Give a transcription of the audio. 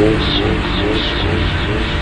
Deus.